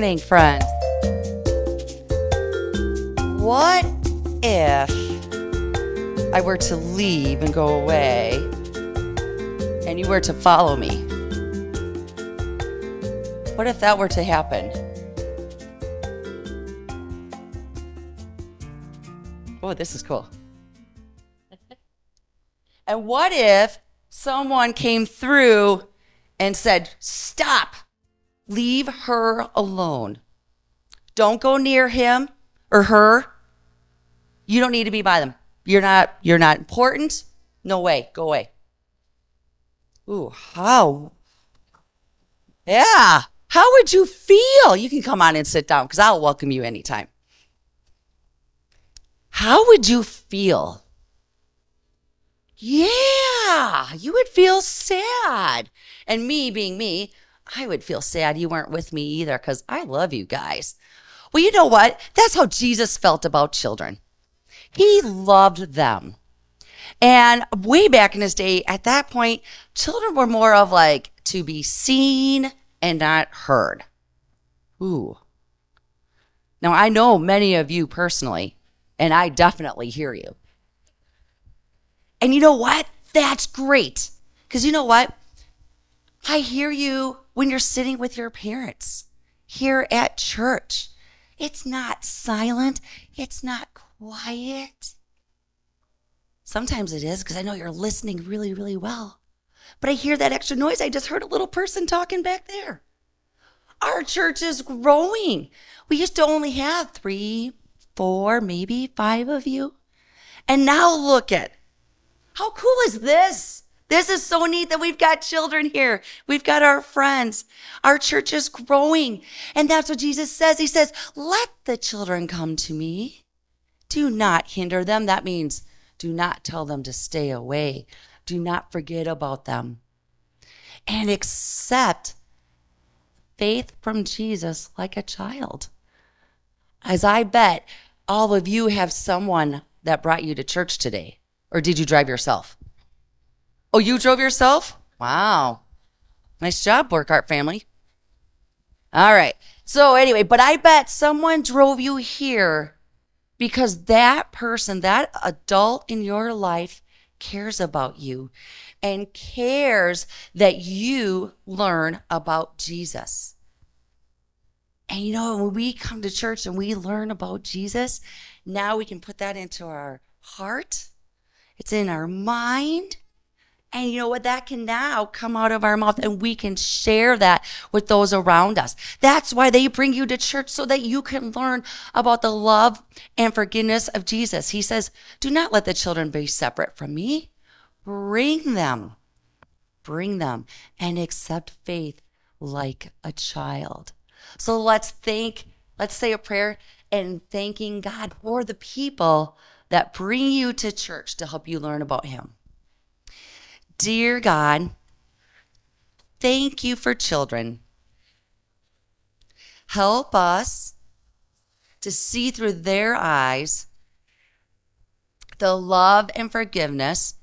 Morning, friends. What if I were to leave and go away and you were to follow me? What if that were to happen? Oh, this is cool. and what if someone came through and said, Stop, leave her alone. Don't go near him or her. You don't need to be by them. You're not you're not important. No way. Go away. Ooh, how? Yeah. How would you feel? You can come on and sit down because I'll welcome you anytime. How would you feel? Yeah, you would feel sad. And me being me, I would feel sad you weren't with me either because I love you guys. Well, you know what? That's how Jesus felt about children. He loved them. And way back in his day, at that point, children were more of like to be seen and not heard. Ooh. Now, I know many of you personally, and I definitely hear you. And you know what? That's great. Because you know what? I hear you when you're sitting with your parents here at church. It's not silent, it's not quiet. Sometimes it is because I know you're listening really, really well. But I hear that extra noise. I just heard a little person talking back there. Our church is growing. We used to only have three, four, maybe five of you. And now look at how cool is this? This is so neat that we've got children here. We've got our friends. Our church is growing. And that's what Jesus says. He says, let the children come to me. Do not hinder them. That means do not tell them to stay away. Do not forget about them. And accept faith from Jesus like a child. As I bet all of you have someone that brought you to church today. Or did you drive yourself? Oh, you drove yourself? Wow. Nice job, Burkhart family. All right. So, anyway, but I bet someone drove you here because that person, that adult in your life, cares about you and cares that you learn about Jesus. And you know, when we come to church and we learn about Jesus, now we can put that into our heart, it's in our mind. And you know what? That can now come out of our mouth and we can share that with those around us. That's why they bring you to church so that you can learn about the love and forgiveness of Jesus. He says, do not let the children be separate from me. Bring them, bring them and accept faith like a child. So let's think, let's say a prayer and thanking God for the people that bring you to church to help you learn about Him. Dear God, thank you for children. Help us to see through their eyes the love and forgiveness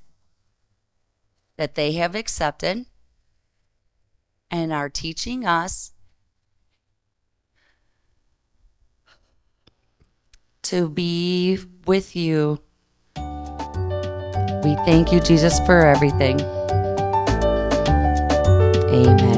that they have accepted and are teaching us to be with you. We thank you, Jesus, for everything. Amen.